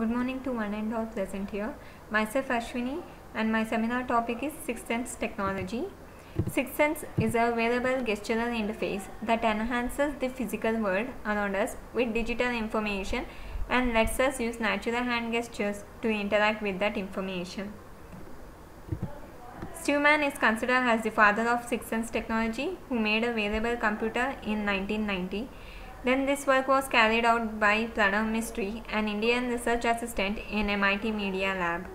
Good morning to one and all present here. Myself Ashwini and my seminar topic is Sixth Sense Technology. Sixth Sense is a wearable gestural interface that enhances the physical world around us with digital information and lets us use natural hand gestures to interact with that information. Steve Mann is considered as the father of Sixth Sense technology who made a wearable computer in 1990. Then this work was carried out by Pranav Mistry, an Indian research assistant in MIT Media Lab.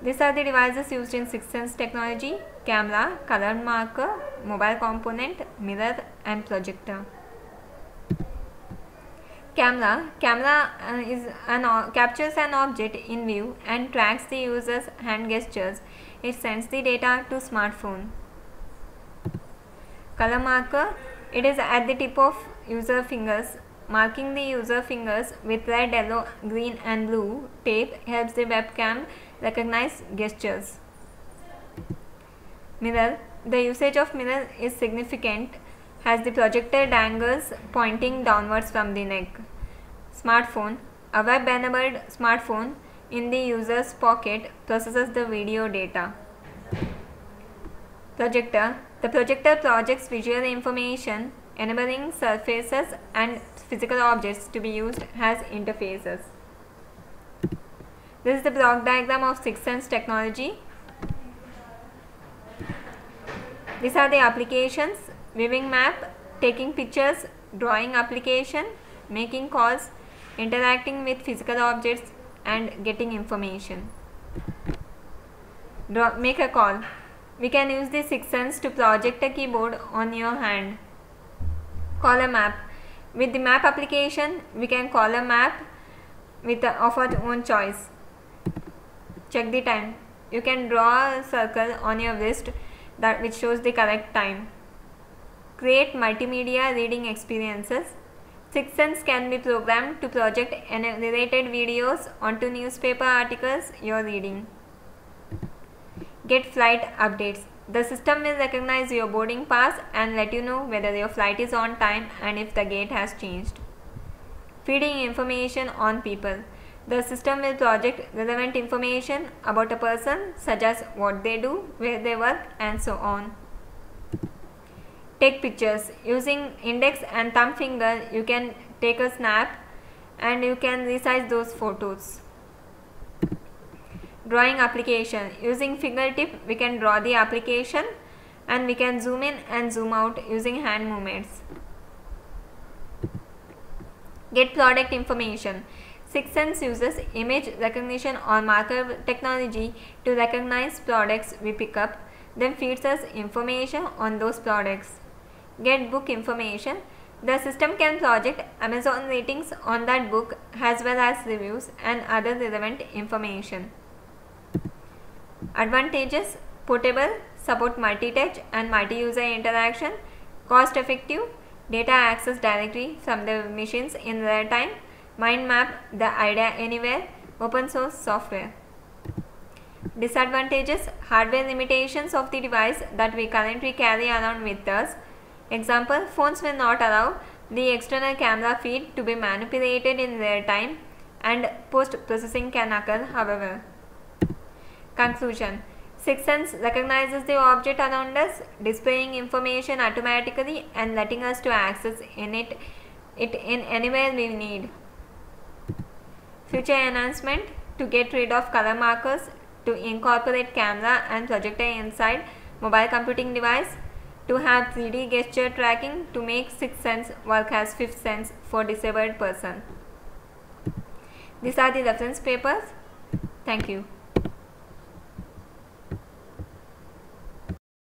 These are the devices used in Sixth Sense technology, camera, color marker, mobile component, mirror and projector. Camera. Camera uh, is an captures an object in view and tracks the user's hand gestures. It sends the data to smartphone. Color marker. It is at the tip of user fingers. Marking the user fingers with red, yellow, green and blue tape helps the webcam recognize gestures. Mirror. The usage of mirror is significant as the projector dangles pointing downwards from the neck. Smartphone. A web enabled smartphone in the user's pocket processes the video data. Projector. The projector projects visual information enabling surfaces and physical objects to be used as interfaces. This is the block diagram of Sixth Sense technology. These are the applications viewing map, taking pictures, drawing application, making calls, interacting with physical objects, and getting information. Draw, make a call. We can use the Sixth Sense to project a keyboard on your hand. Call a map. With the map application, we can call a map with a, of our own choice. Check the time. You can draw a circle on your wrist that which shows the correct time. Create multimedia reading experiences. Sixth Sense can be programmed to project narrated videos onto newspaper articles you're reading. Get flight updates. The system will recognize your boarding pass and let you know whether your flight is on time and if the gate has changed. Feeding information on people. The system will project relevant information about a person such as what they do, where they work and so on. Take pictures. Using index and thumb finger you can take a snap and you can resize those photos. Drawing application. Using fingertip we can draw the application and we can zoom in and zoom out using hand movements. Get product information. Sixth Sense uses image recognition or marker technology to recognize products we pick up, then feeds us information on those products. Get book information. The system can project Amazon ratings on that book as well as reviews and other relevant information. Advantages Portable, support multi-touch and multi-user interaction, cost effective, data access directly from the machines in real time, mind map the idea anywhere, open source software. Disadvantages Hardware limitations of the device that we currently carry around with us. Example Phones will not allow the external camera feed to be manipulated in real time and post processing can occur, however. Conclusion Sixth Sense recognizes the object around us, displaying information automatically and letting us to access in it, it in anywhere we need. Future enhancement to get rid of color markers, to incorporate camera and projector inside mobile computing device, to have 3D gesture tracking to make Sixth Sense work as Fifth Sense for disabled person. These are the reference papers. Thank you.